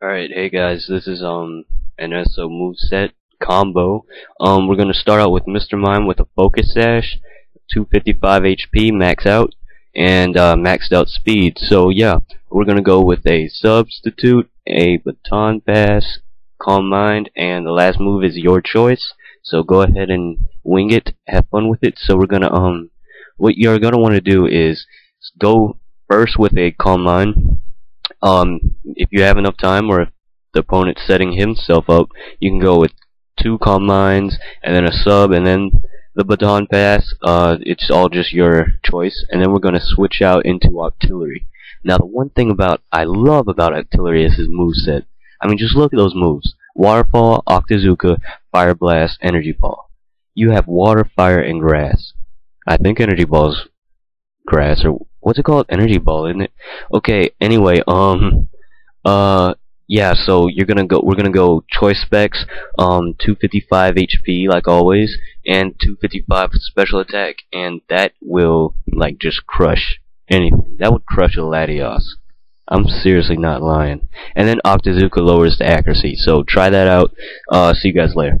Alright, hey guys, this is um an SO moveset combo. Um we're gonna start out with Mr. Mime with a focus sash, 255 HP max out, and uh, maxed out speed. So yeah, we're gonna go with a substitute, a baton pass, calm mind, and the last move is your choice. So go ahead and wing it, have fun with it. So we're gonna um what you're gonna want to do is go first with a calm mind um, if you have enough time, or if the opponent's setting himself up, you can go with two calm minds, and then a sub, and then the baton pass. Uh, it's all just your choice. And then we're going to switch out into Octillery. Now, the one thing about I love about Octillery is his moveset. I mean, just look at those moves. Waterfall, Octazooka, Fire Blast, Energy Ball. You have water, fire, and grass. I think Energy Ball's grass, or what's it called? Energy ball, isn't it? Okay. Anyway, um, uh, yeah. So you're gonna go. We're gonna go choice specs. Um, 255 HP like always, and 255 special attack, and that will like just crush anything. That would crush a Latios. I'm seriously not lying. And then Octazooka lowers the accuracy. So try that out. Uh, see you guys later.